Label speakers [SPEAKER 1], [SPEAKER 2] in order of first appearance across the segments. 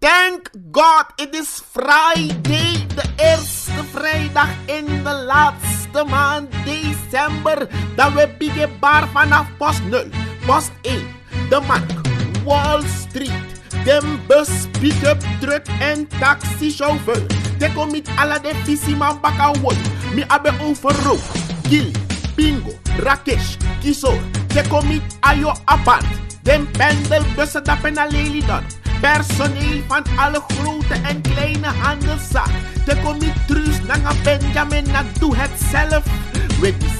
[SPEAKER 1] Thank God it is Friday, de eerste vrijdag in de laatste maand december. Dat we biggen bar vanaf post 0, post 1, de Mark, Wall Street. Dem bus, pick-up, truck en taxichauffeur. De komit ala de visiman baka won. Mi abe overrook. Gil, Bingo, Rakesh, Kisor. De komit ayo apart. Dem pendelbussen dappen na Lelydorp. Personeel van alle grote en kleine handelszaak. De komit Truus, Nanga Benjamin, na doe het zelf. Weet je,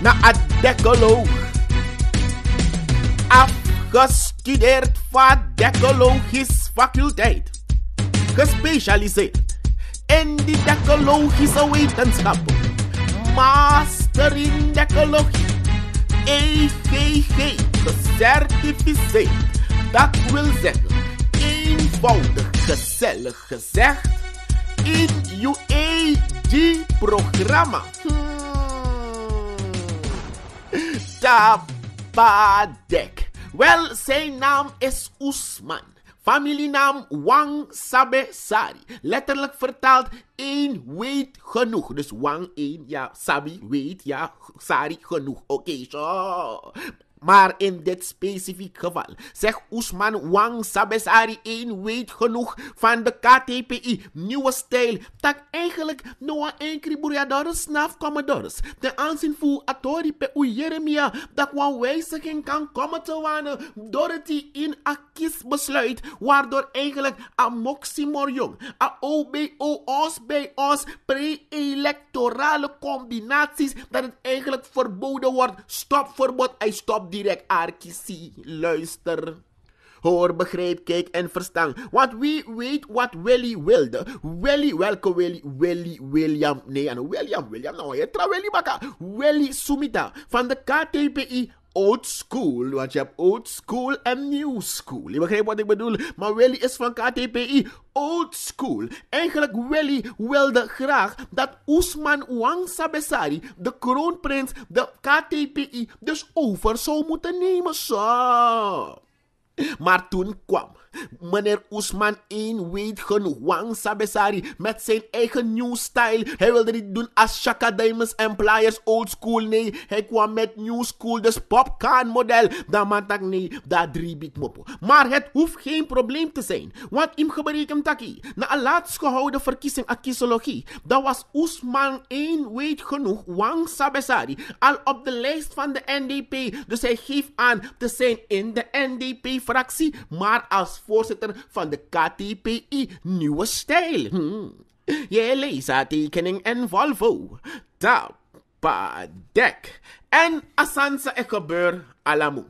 [SPEAKER 1] na adekoloog. Afgestudeerd van decologisch faculteit. Gespecialiseerd in die decologische wetenschappen. Master in decologie. EGG, gecertificeerd. Dat wil zeggen, eenvoudig, gezellig gezegd, in UAG-programma. Hmm. Tabadek. Wel, zijn naam is Oesman. Familienaam Wang Sabe Sari. Letterlijk vertaald één weet genoeg. Dus Wang één, ja, Sabi weet, ja, Sari genoeg. Oké, zo. Maar in dit specifiek geval zegt Oesman Wang Sabesari 1 weet genoeg van de KTPI nieuwe stijl. Dat eigenlijk Noah Enkri Buriadores snaf Commodores. Ten aanzien voor Atori pe Jeremia dat een wijziging kan komen te wanen. Dorothy in Akis besluit. Waardoor eigenlijk a Moxie Jong, a OBO bij ons pre-electorale combinaties dat het eigenlijk verboden wordt. Stopverbod, hij stopt direct Arkisi. Luister. Hoor, begrijp, kijk en verstaan. Want wie weet wat Willy wilde? Willy, welke Willy? Willy William. Nee, aan William, William. Nou, je trouw Willy. Willy Sumita van de KTPI old school. Want je hebt old school en new school. Je begrijpt wat ik bedoel? Maar Willy is van KTPI old school. Eigenlijk Willy wilde graag dat Oesman Wang Sabesari, de kroonprins, de KTPI dus over zou moeten nemen. Maar toen kwam meneer Oesman één weet genoeg. Sabesari met zijn eigen new style. Hij wilde niet doen als Shaka Diamonds Employers old school. Nee, hij kwam met new school, dus popcorn model. Dan man tak nee, dat drie bit mopo. Maar het hoeft geen probleem te zijn. Want im geberekend taki. Na een laatst gehouden verkiezing akisologie. Dat was Oesman één weet genoeg. Wang Sabesari al op de lijst van de NDP. Dus hij geeft aan te zijn in de NDP-fractie. Maar als voorzitter van de KTPI Nieuwe Stijl. Hm. Leest tekening en Volvo. Tapadek. En Asansa e gebeur alamu.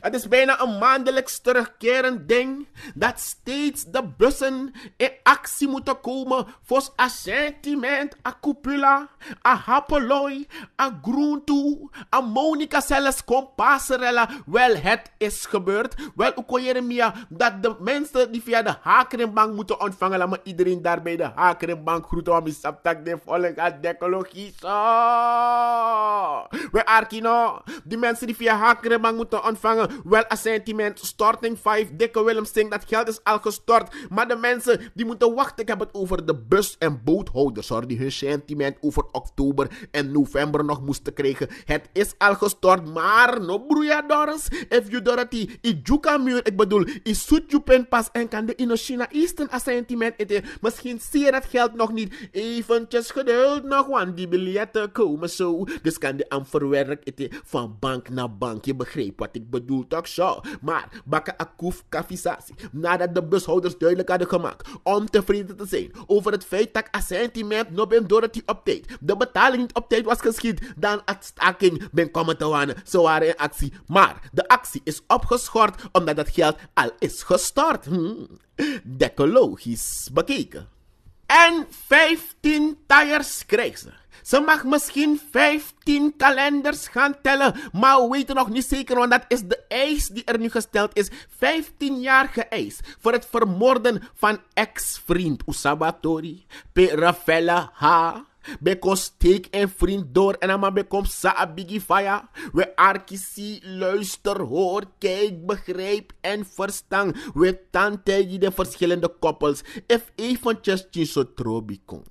[SPEAKER 1] Het is bijna een maandelijks terugkerend ding dat steeds de bussen in actie moeten komen voor een sentiment, a cupula, a hapoloi, a groentoe, a Monica zelfs compasserella. Wel, het is gebeurd. Wel, ook Jeremia, dat de mensen die via de Hakerenbank moeten ontvangen, laat me iedereen daar bij de Hakerenbank groeten, want ik saptak de volgende decologie. We arkino, die mensen die via Hakerenbank moeten ontvangen, wel een sentiment. Storting 5, dikke Willem dat geld is al gestort. Maar de mensen die moeten wachten, ik heb het over de bus- en boothouders, hoor, die hun sentiment over oktober en november nog moesten krijgen. Het is al gestort, maar no broeiadores. If you dorati, i muur, ik bedoel, i pen pas en kan de Indochina Eastern sentiment eten. Misschien zie je dat geld nog niet. Eventjes geduld nog, want die biljetten komen zo. Dus kan de amverwerk eten van bank naar bank. Je begrijpt wat ik bedoel toch zo. Maar bakken akkoef kafisatie. Nadat de bushouders duidelijk hadden gemaakt om tevreden te zijn over het feit dat assentiment door het op tijd. De betaling niet op tijd was geschied. Dan het staking ben komen te wanen. Ze waren in actie. Maar de actie is opgeschort omdat het geld al is gestort. Hm. Decologisch bekeken. En 15 tires krijgen ze. Ze mag misschien 15 kalenders gaan tellen, maar we weten nog niet zeker, want dat is de eis die er nu gesteld is. 15 jaar geëist voor het vermoorden van ex-vriend Usabatori, P. Rafaela H., Bekon steek en vriend door en dan bekom sa bigi fire. We arkisi luister, hoor, kijk, begrijp en verstaan. We tantegi de verschillende koppels. If eventjes so trobi kon.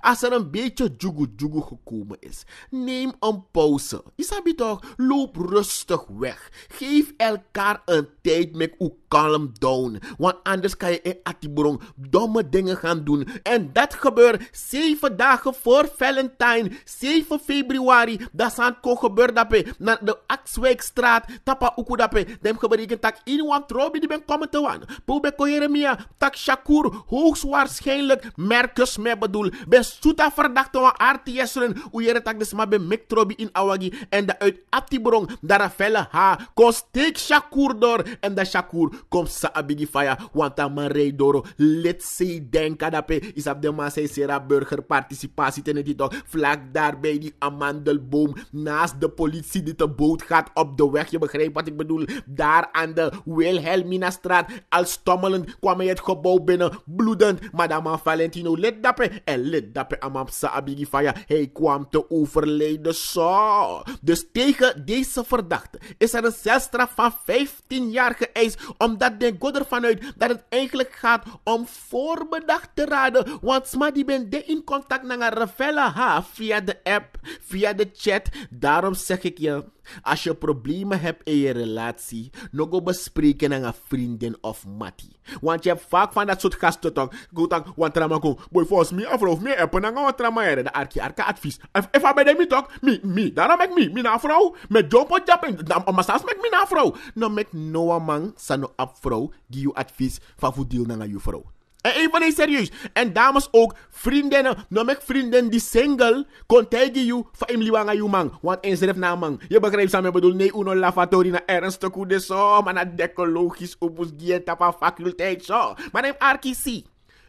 [SPEAKER 1] Als er een beetje jugu jugu gekomen is, neem een pauze. Isabi toch, loop rustig weg. Geef elkaar een tijd met u calm down. Want anders kan je in Atibrong domme dingen gaan doen. En dat gebeurt zeven dagen voor Valentine. 7 februari. Dat zijn ko gebeurt dat naar de Axwijkstraat. Tapa uku dape. Dem gebeurt in want trobi die ben komen te wan. Poebe ko Jeremia. Tak Shakur. Hoogstwaarschijnlijk merkers me bedoel. Ben suta verdachte van artiesteren. Oeiere tak de sma ben trobi in awagi. En de uit Atibrong. Daar felle ha. Kon steek Shakur door. En de Shakur kom sa abigi faya wanta man rei doro let's say denka dape is de man say sera burger participatie ten die toch vlak daar bij die amandelboom naast de politie die de boot gaat op de weg. Je begrijpt wat ik bedoel. Daar aan de Wilhelmina straat al stommelend kwam hij het gebouw binnen bloedend. Madame Valentino let dape en let dape amam sa abigi faya. Hij kwam te overlijden zo. Dus tegen deze verdachte is er een celstraf van 15 jaar geëist om omdat den God ervan uit dat het eigenlijk gaat om voorbedacht te raden. Want sma die ben de in contact met Rafaela ha via de app, via de chat. Daarom zeg ik je, als je problemen hebt in je relatie, nog go bespreken met een vriendin of mattie. Want je hebt vaak van dat soort gasten toch. Goed dan, want trama ko, boy volgens mij afro of meer appen, dan gaan we trama De arki, arka advies. If bij de mi toch, mi, mi, daarom ik mi, mi na vrouw. Met jump op jappen, maar zelfs met mi na vrouw. No met no man, sa no ap vrouw, give you advies van voordeel naar je vrouw. En even nee, serieus. En dames ook, vriendinnen. Met vrienden die single, kon tegen you van hem liwanga you man. Want eens ref na man. Je begrijpt samen bedoel, nee, uno lavatori na ernstig hoe de zo. Maar na decologisch opus gieta van faculteit zo. Maar neem arki.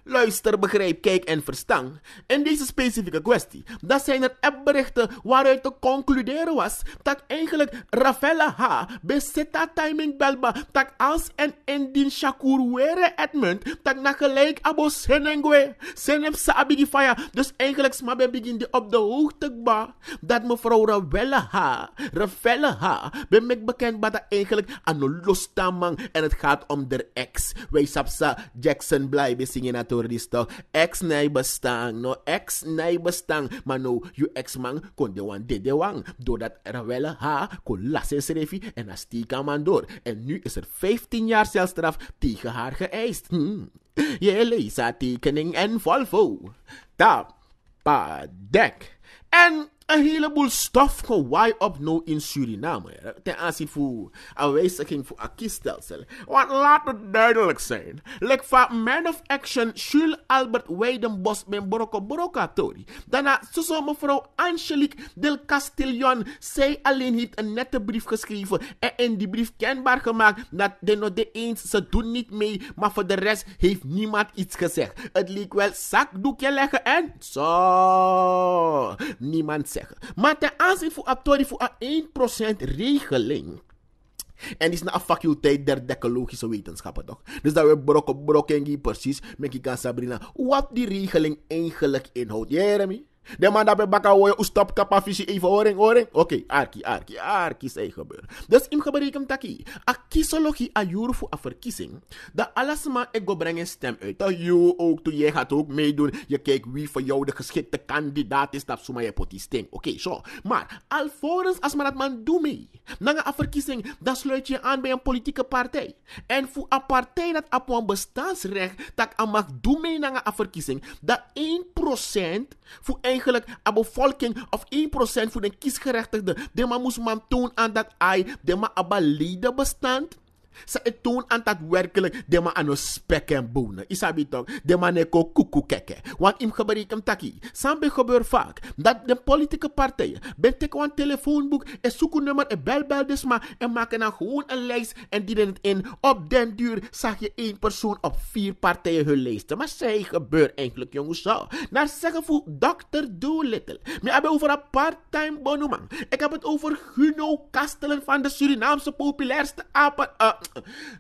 [SPEAKER 1] Luister, begrijp, kijk en verstaan. In deze specifieke kwestie, dat zijn er appberichten waaruit te concluderen was dat eigenlijk Rafaela H. bezit timing belba dat als en indien Shakur were Edmund dat na gelijk abo senengwe senem sabi fire dus eigenlijk smabe begin de op de hoogte ba dat mevrouw Rafaela H. Rafaela H. ben ik bekend dat eigenlijk aan lostamang en het gaat om de ex. Wij sapsa Jackson blijven zingen natuurlijk toch ex nai bestang no ex nai bestang maar no you ex man kon de wan de de wang. Doordat er wel ha kon lassen schreefie en tika man door en nu is er 15 jaar celstraf tegen haar geëist. Hmm. je leest haar tekening en volvo tap pa dek. En een heleboel stof gewaai nou in Suriname. Ten aanzien van aanwijziging voor een kiesstelsel. Want laat het duidelijk zijn. Like van Man of Action, Jules Albert Weidenbos ben Boroko Borokatori. Daarna zo mevrouw Angelique del Castillon. Zij alleen heeft een nette brief geschreven. En in die brief kenbaar gemaakt dat de nog de eens ze doen niet mee. Maar voor de rest heeft niemand iets gezegd. Het leek wel zakdoekje leggen en zo. Niemand zeggen. Maar ten aanzien van Atori voor een 1% regeling. En is een faculteit der decologische wetenschappen toch. Dus dat we brokken brokken precies met Sabrina wat die regeling eigenlijk inhoudt. Jeremy? De man dat bij bakka hoor, stop kapafisi even oring oring. Oké, okay, arki, arki, arki zei. Dus im geberekend taki. A kiesologie a jure voor a verkiezing. Dat alles maar go brengen stem uit. Dat je ook, toen jij gaat ook meedoen. Je kijkt wie voor jou de geschikte kandidaat is. Dat zomaar je potie sting. Oké, okay, zo. Maar, alvorens als maar dat man doet mee. Na een verkiezing, dan sluit je aan bij een politieke partij. En voor een partij dat op een bestaansrecht, dat aan mag doen mee na een verkiezing. Dat 1% voor een eigenlijk een bevolking of 1% voor de kiesgerechtigden. De man moest man toon aan dat hij de man een Ze het toon aan dat werkelijk de man aan spek en bonen. Isabi toch, de man neko kuku keke. Want im gebruik hem taki. Sambe gebeurt vaak dat de politieke partijen ben teken een telefoonboek en zoeken nummer en dus maar en maken dan gewoon een lijst en dienen het in. Op den duur zag je één persoon op vier partijen hun lijsten. Maar zij gebeurt eigenlijk jongens zo. Naar zeggen voor Dr. Doolittle. Maar hebben over een part-time bonuman. Ik heb het over Guno Kastelen van de Surinaamse populairste apen. Uh,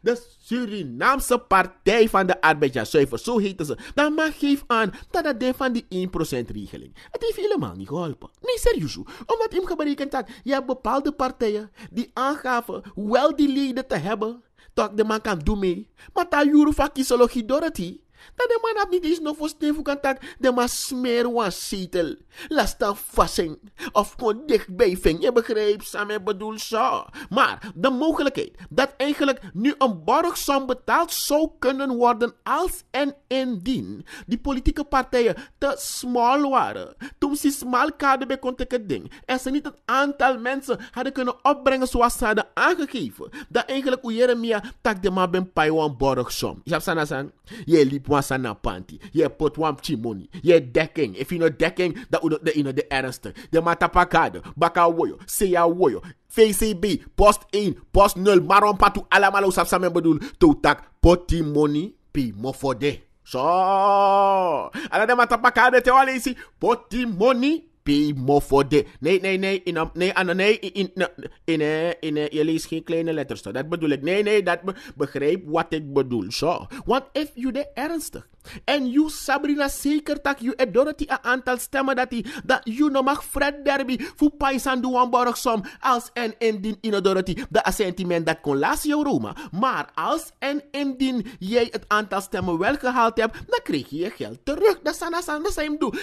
[SPEAKER 1] de Surinaamse Partij van de Arbeid, zuiver, zo heten ze. Dan mag geef aan dat dat ding van die 1% regeling. Het heeft helemaal niet geholpen. Nee, serieus. Omdat hem geberekend had, je hebt bepaalde partijen die aangaven wel die leden te hebben. Dat de man kan doen mee. Maar dat juro kiesologie Dorothy. Dat de man niet eens nog voor steen kan tak. De man smeer een zetel. Laat dan vassing. Of gewoon dichtbij ving. Je begrijpt, samen bedoel zo. Maar de mogelijkheid dat eigenlijk nu een borgsom betaald zou kunnen worden als en indien die politieke partijen te smal waren. Toen ze smal kader bij kon ding. En ze niet het aantal mensen hadden kunnen opbrengen zoals ze hadden aangegeven. Dat eigenlijk hoe Jeremia tak de man ben paiwan borgsom. Je hebt san Je liep wasa na panty. Je pot wam chimoni. Je dekking. If you know dekking, dat u de ino de ernste. De matapakade. Baka woyo. Seya woyo. VCB. Post 1. Post 0. Maron patu allemaal usap samen bedoel. Totak. Poti money. Pi mofode. So. Ala de matapakade te wale isi. Poti money pay more for de. Nee, nee, nee. In, nee, in, nee, in, in, in, in, je leest geen kleine letters. Dat bedoel ik. Nee, nee, dat begrijp wat ik bedoel. Zo. Want if you de ernstig. En you Sabrina zeker dat you Dorothy een aantal stemmen dat dat you no mag Fred Derby voor paisan doen som als en indien in Dorothy de assentiment dat kon laat Roma. Maar als en indien jij het aantal stemmen wel gehaald hebt, dan krijg je geld terug. Dat is aan de same doen.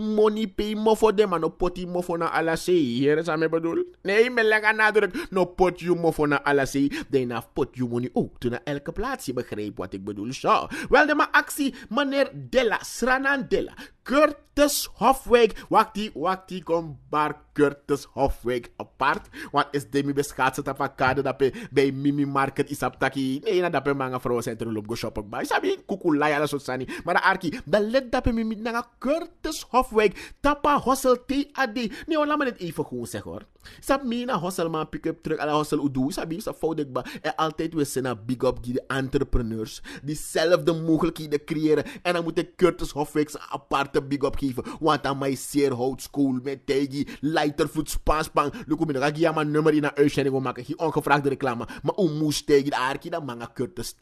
[SPEAKER 1] Money pay mo voor de man, mo voor na ala Hier is aan bedoel. Nee, me lega nadruk. No pot voor na ala sei. Dan pot you money ook. Toen naar elke plaats je begreep wat ik bedoel. Zo. Wel, de maar actie, meneer Della, Sranan Della. Curtis Hofweg. Wakti, wakti, kom bar Curtis Hofweg apart. Want is demi beschaatsen op elkaar dat bij Mimi Market is op taki. Nee, na dat pe manga vrouwen zijn terug op go shoppen. Maar sabi, kukulaya la soort. Maar de arki, dat let dat pe Mimi na Curtis Hofweg. Tapa hossel TAD. Nee, laat me het even gewoon zeggen hoor. Sap mina hossel man pick-up truck ala hossel udu. Sabi, sa fout ba. En altijd we zijn big up die entrepreneurs. Die zelf de mogelijkheden creëren. En dan moet ik Curtis Hofweg aparte big up geven. Want aan mij zeer hout school met tegi, lightervoet, spaanspang. Lukum in de ja mijn nummer in een uitzending wil maken. Ongevraagde reclame. Maar hoe moest tegen de aarkie dan manga Curtis.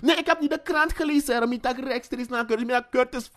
[SPEAKER 1] Nee, ik heb niet de krant gelezen. Er met rechtstreeks naar Curtis. Met Curtis.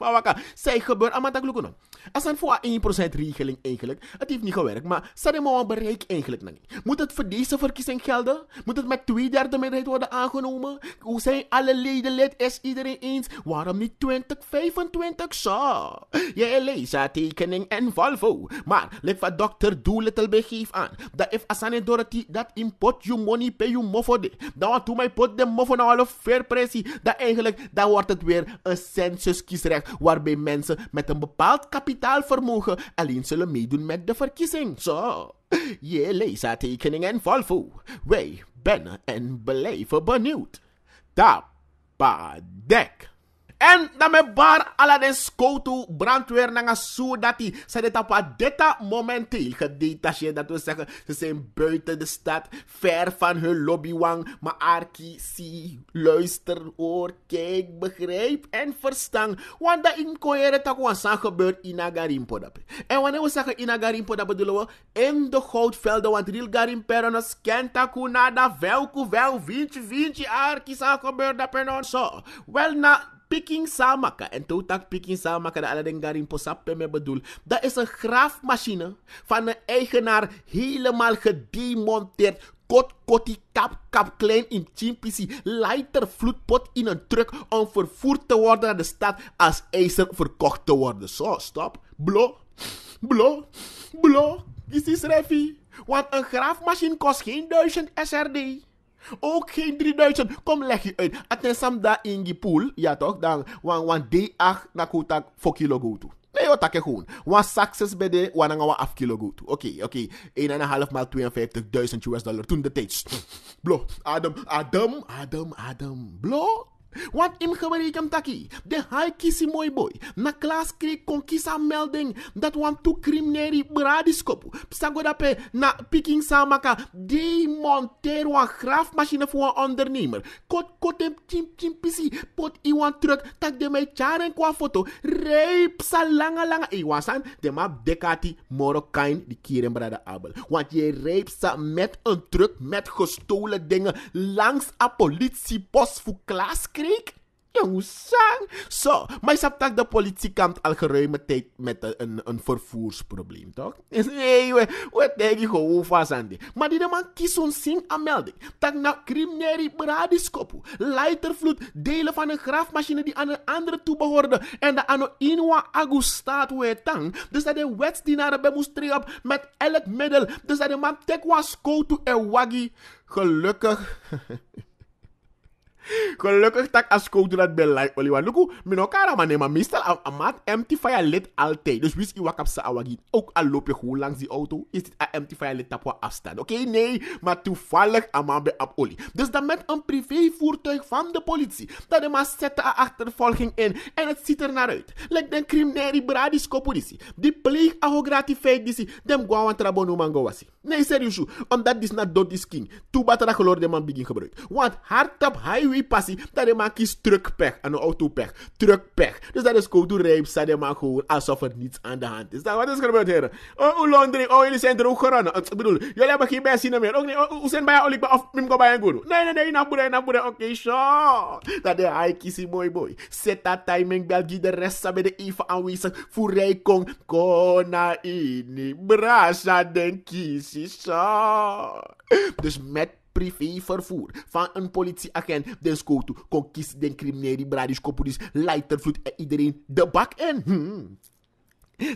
[SPEAKER 1] Zij gebeurt. Maar dat lukken. Als een voor 1% regeling eigenlijk. Het heeft niet gewerkt. Maar een bereik eigenlijk nog niet. Moet het voor deze verkiezing gelden? Moet het met twee derde meerderheid worden aangenomen? Hoe zijn alle leden lid? Is iedereen eens? Waarom niet 2025 zo? Je leest tekening en Volvo. Maar, wat dokter Doolittle begeef aan. Dat if asane Dorothy dat import you money pay you mofo de. Dan wat mij pot de mofo nou alle fair pressie. Dat eigenlijk, dan wordt het weer een census kiesrecht. Waarbij mensen met een bepaald kapitaalvermogen alleen zullen meedoen met de verkiezing. Zo. Je tekening en Volvo. Wij ben en beleven benieuwd. Tapa dek. En dan met bar ala den skoutu brandweer nanga zo dat die ze dit op detta momenteel gedetacheerd. Dat wil zeggen, ze zijn buiten de stad, ver van hun lobbywang. Maar Arki, zie, luister, hoor, kijk, begrijp en verstand. Want dat in koere tak wasan gebeurt in Agarimpo. En wanneer we zeggen in Agarimpo, dat bedoelen we in de goudvelden. Want real Garimpo, nos kentaku nada velku vel, vintje, vintje, Arki, sa gebeurt dat per non zo. Wel na picking samaka. En totak picking samaka, de aladen garin me bedoel. Dat is een graafmachine van een eigenaar helemaal gedemonteerd. Kot, kotti, kap, kap, klein in chimpisi. Lighter vloedpot in een truck om vervoerd te worden naar de stad als ijzer verkocht te worden. Zo, stop. Blo, blo, blo. Is is refi. Want een graafmachine kost geen 1000 SRD. Ook geen 3000. Kom, leg je uit. Atensam da in die pool. Ja toch? Dan wan wan D8 na kutak voor kilo go to. Nee, wat takke gewoon. Wan success bij de wan nga af kilo go to. Oké, oké. 1,5 maal 52.000 US dollar. Toen de tijd. Blo. Adam, Adam, Adam, Adam. Blo. Want im gewerkt taki. De hai kisi mooi boy. Na klas kreeg kon kisa melding dat wan tu crimineri bradiskopu. Psago dape na picking samaka. Monteer wan graafmachine voor een ondernemer. Kot kot hem chim chim pisi. Pot i wan truck, tak de mij charen kwa foto, reep sa langa langa. E wasan, de ma dekati Morokkain, die kieren brada abel. Want je reep sa met een truck, met gestolen dingen, langs a politiepost voor Klaaskreek. Jongsan. Zo, maar je hebt de politie kampt al geruime tijd met een, een, vervoersprobleem, toch? Nee, we, we denk je gewoon vast aan die. Maar die man kies ons zin aan melding. Tak na criminele bradiskopu, leitervloed, delen van een graafmachine die aan een andere toebehoorde en de aan inwa agu staat we tang. Dus dat de wetsdienaren demonstreren met elk middel. Dus dat de man tek was to en waggy. Gelukkig. Gelukkig tak as code dat bel like oli wan. Luku, mino kara man maar meestal a maat empty fire lit altijd. Dus wist je wat sa awagi. Ook al loop je gewoon langs die auto, is dit a empty fire lit op afstand. Oké, okay? nee, maar toevallig a man bij op olie. Dus dan met een privévoertuig van de politie, dat de man zette a achtervolging in en het ziet er naar uit. Like den criminele bradisko politie. Die pleeg ahograti feit disi, dem gwawan trabonu mango wasi. Nee, serieus, omdat dit not dot is king. Toe batera gelor de man begin gebruik. Want hard op highway passie, dat man kiest truckpech en een autopech. Truckpech. Dus dat is code staat de man gewoon alsof er niets aan de hand is. Nou, wat is gebeurd, heren? Oh, hoe laundering, oh, jullie zijn er ook geranden. Ik bedoel, jullie hebben geen benzine meer. Ook niet, oh, hoe zijn bij jou, of mim bij een guru? Nee, nee, nee, na boerder, na boerder, oké, sure. Dat de hij kies mooi boy. Zet dat timing, België, de rest bij de even aanwezig. Voor rijkong, kona ini, brasa den kies, Dus met privévervoer van een politieagent den scooter kon kiezen den criminele bradisch koppelus leitervloed en iedereen de bak in. Hmm.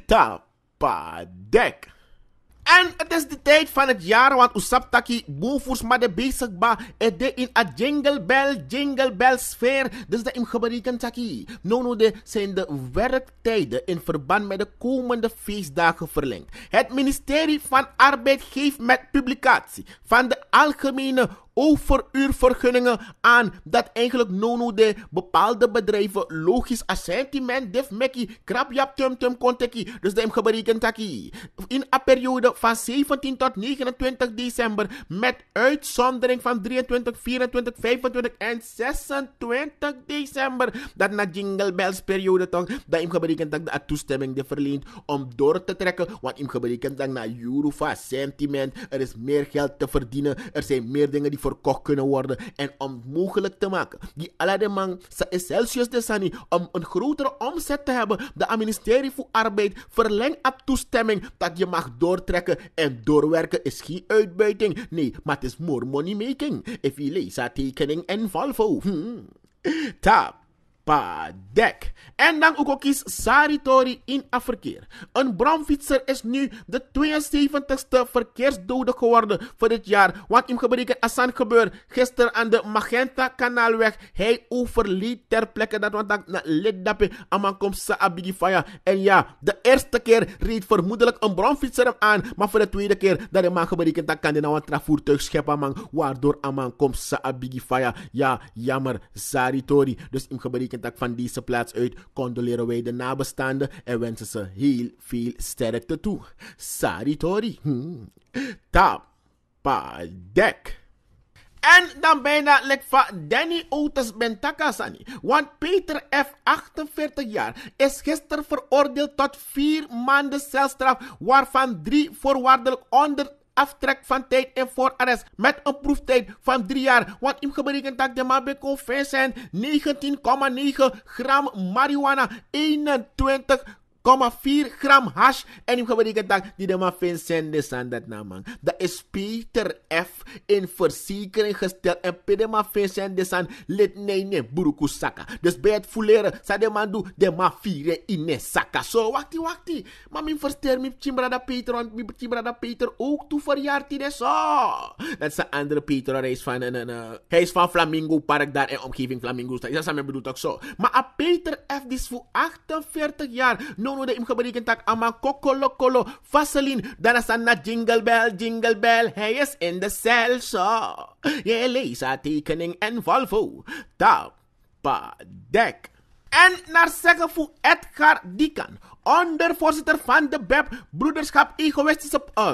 [SPEAKER 1] Tapadek. En het is de tijd van het jaar, want Usaptaki boevoers maar de bezig ba. Het de in a jingle bell, jingle bell sfeer. Dus de imgebariken taki. Nono de zijn de werktijden in verband met de komende feestdagen verlengd. Het ministerie van Arbeid geeft met publicatie van de algemene overuurvergunningen aan dat eigenlijk nono de bepaalde bedrijven logisch assentiment def meki krapjap tum tum konteki dus de geberekend taki in een periode van 17 tot 29 december met uitzondering van 23, 24, 25 en 26 december dat na jingle bells periode toch dat im geberekend dat de toestemming de verleend om door te trekken want im geberekend dat na euro sentiment er is meer geld te verdienen er zijn meer dingen die verkocht kunnen worden. En om mogelijk te maken, die Alademan is Celsius de Sani, om een grotere omzet te hebben, de ministerie voor Arbeid verlengt op toestemming dat je mag doortrekken en doorwerken is geen uitbuiting. Nee, maar het is more money making. If je leest tekening en Volvo. Hmm. Tap dek. En dan ook ook is Saritori in verkeer. Een bromfietser is nu de 72ste verkeersdode geworden voor dit jaar. Wat in gebreken Assan gebeur gisteren aan de Magenta Kanaalweg. Hij overleed ter plekke dat wat dat na liddappe aman komt sa abigi fire. En ja, de eerste keer reed vermoedelijk een bromfietser hem aan. Maar voor de tweede keer dat de man gebreken dat kan hij nou een voertuig scheppen man. Waardoor aman komt sa abigi fire. Ja, jammer Saritori. Dus in gebreken van deze plaats uit condoleren wij de nabestaanden en wensen ze heel veel sterkte toe. Saritori. Hmm. En dan bijna lek van Danny Otis Bentakasani. Want Peter F., 48 jaar, is gisteren veroordeeld tot vier maanden celstraf, waarvan drie voorwaardelijk onder aftrek van tijd en voorarrest met een proeftijd van 3 jaar. Want im geberekend dat de man zijn 19,9 gram marijuana, 21 4 gram hash. En ik heb gedacht, die de man vindt zende aan dat naam. Dat is Peter F. in verzekering gesteld. En Peter man vindt zende aan lid nee nee buruku saka. Dus bij het fuleren, sa de man doe de ma vieren in saka. Zo, wachti wachti. Maar mijn verster mi chimbrada Peter, want mi chimbrada Peter ook toe verjaard in zo. Dat is een andere Peter, hij is van, een, uh, hij is van Flamingo Park daar en omgeving Flamingo. Dat is mijn bedoelt ook zo. Maar a Peter F. is voor 48 jaar. No nono de im gebruiken tak ama kokolo kolo vaseline. Dan is na jingle bell, jingle bell. Hij is in de cel zo. Je haar tekening en Volvo. Tapa dek. En naar zeggen voor Edgar Dikan, ondervoorzitter van de BEP, Broederschap Egoïstische... Uh,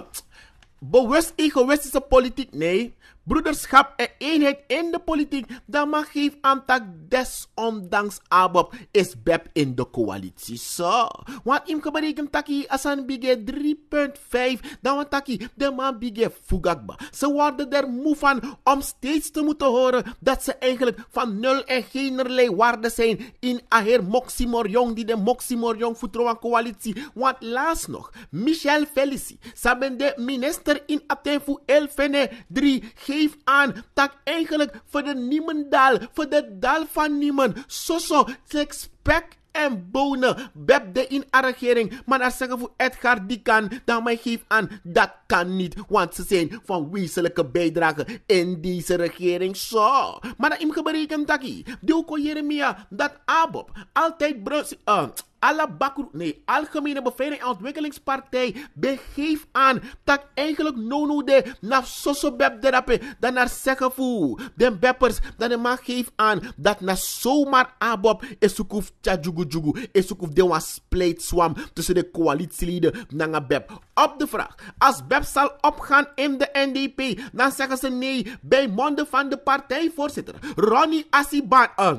[SPEAKER 1] bewust egoïstische politiek, nee, broederschap en eenheid in de politiek, dan mag geef aan dat desondanks ABOP is BEP in de coalitie. Zo. Want im geberekend taki asan bige 3.5, dan want taki de man bige fugakba. Ze worden er moe van om steeds te moeten horen dat ze eigenlijk van nul en geenerlei waarde zijn in aher Moximor Jong, die de Moximor Jong voetrouwen coalitie. Want laatst nog, Michel Felici, saben de minister in Atenfu Elfene 3, geeft aan dat eigenlijk voor de Niemendal, voor de dal van Niemen, zo zo, expect en bonen. Beb de in regering. Maar als zeggen voor Edgar die kan, dan mij geef aan dat kan niet. Want ze zijn van wezenlijke bijdrage in deze regering. Zo. Maar dat im geberekend taki. Doko Jeremia dat Abob altijd brus. Uh, alle bakru, nee, Algemene Beveiliging en Ontwikkelingspartij begeeft aan dat eigenlijk nono de na soso beb derape dan naar zeggen voor de beppers dan de man geeft aan dat na zomaar abob is sukuf tjajugu jugu is sukuf de was split swam tussen de coalitieleden nanga beb. Op de vraag, als beb zal opgaan in de NDP, dan zeggen ze nee bij monden van de partijvoorzitter Ronnie Asiban. Uh,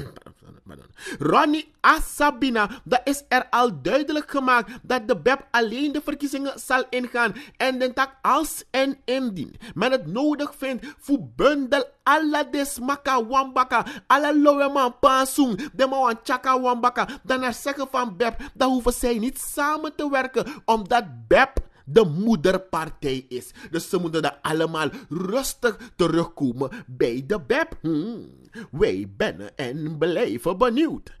[SPEAKER 1] Ronnie Asabina, dat is er al duidelijk gemaakt dat de BEP alleen de verkiezingen zal ingaan en den tak als en indien men het nodig vindt voor bundel alla desmaka wambaka, alla lowe man pansung, de man chaka wambaka, dan zeggen van BEP, dan hoeven zij niet samen te werken, omdat BEP de moederpartij is. Dus ze moeten dan allemaal rustig terugkomen bij de BEP. Hmm. Wij bennen en blijven benieuwd.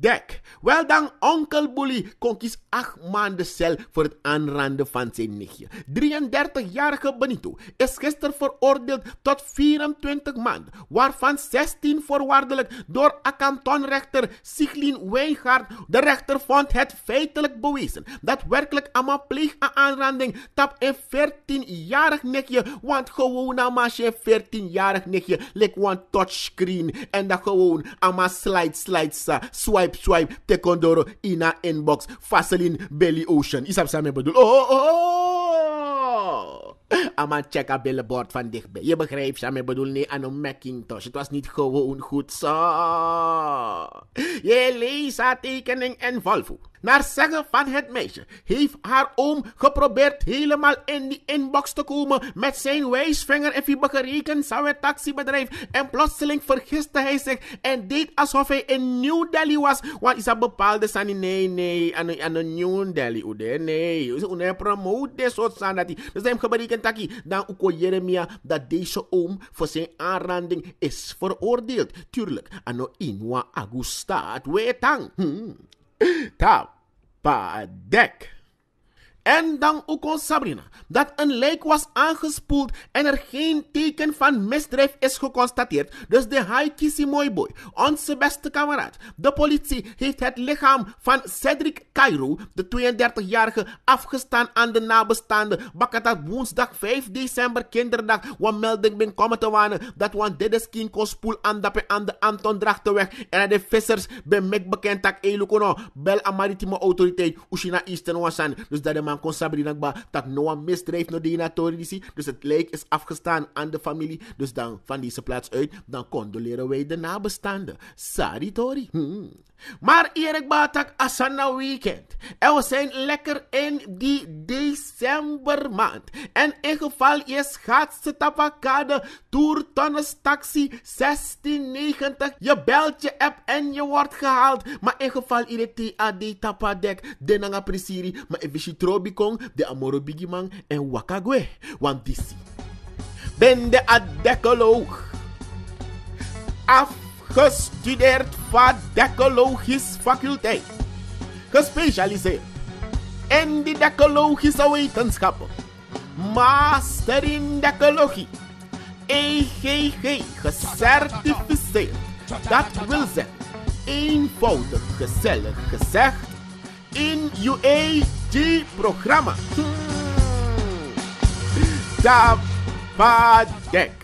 [SPEAKER 1] Dek. Wel dan, onkel Bully kon kies acht maanden cel voor het aanranden van zijn nichtje. 33-jarige Benito is gisteren veroordeeld tot 24 maanden, waarvan 16 voorwaardelijk door a kantonrechter Siglin Wijngaard. De rechter vond het feitelijk bewezen dat werkelijk allemaal pleeg aan aanranding tap een 14-jarig nichtje, want gewoon allemaal je 14-jarig nichtje lik one touchscreen en dat gewoon allemaal slide slide swipe swipe tekondoro ina inbox Vaseline belly ocean isap sa me bedoel oh, oh, oh. Ama check a billboard van dichtbij. Je begrijpt, ja, ik bedoel nee aan een Macintosh. Het was niet gewoon goed zo. Je leest tekening en Volvo. Naar zeggen van het meisje heeft haar oom geprobeerd helemaal in die inbox te komen met zijn wijsvinger en hebben gerekend zou het taxibedrijf. En plotseling vergiste hij zich en deed alsof hij in New Delhi was. Want is dat bepaalde sani nee, nee, aan een New Delhi. Ude, nee, ze promote dit soort sanity. Dus hij heeft geberekend taki. Dan uko Jeremia dat deze oom voor zijn aanranding is veroordeeld. Tuurlijk, ano inwa agustaat wetang. Hmm. Tapadek. En dan ook ons Sabrina, dat een lijk was aangespoeld en er geen teken van misdrijf is geconstateerd. Dus de Haikisi Boy, onze beste kameraad. De politie heeft het lichaam van Cedric Cairo, de 32-jarige, afgestaan aan de nabestaanden. Bakatat woensdag 5 december kinderdag, wat melding ben komen te wanen dat wan dit is geen spoel aan de, aan de Anton Drachtenweg en de vissers ben mek bekend dat Elukono bel aan maritime autoriteit Ushina Eastern Wasan. Dus dat de man kon sabri nagba dat Noah misdrijf no die Dus het lijk is afgestaan aan de familie. Dus dan van deze plaats uit, dan condoleren wij de nabestaanden. Saritori. Hmm. Maar Erik Batak Asana Weekend. En we zijn lekker in die decembermaand. En in geval je schaatsen tapakade, toertonnes taxi 1690. Je belt je app en je wordt gehaald. Maar in geval je TAD tapadek, denanga presiri. Maar even je trobikong, de amoro bigimang en wakagwe. Want disi. Ben de adekoloog. Af gestudeerd decologisch faculteit. Gespecialiseerd in de decologische wetenschappen. Master in decologie. EGG gecertificeerd. Dat wil zeggen, eenvoudig gezellig gezegd, in UAG-programma. Hmm. Tapadek.